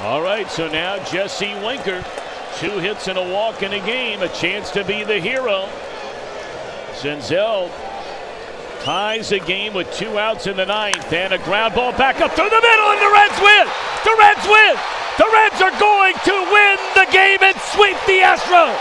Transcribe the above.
All right, so now Jesse Winker, two hits and a walk in a game, a chance to be the hero. Senzel ties the game with two outs in the ninth, and a ground ball back up through the middle, and the Reds win. The Reds win. The Reds are going to win the game and sweep the Astros.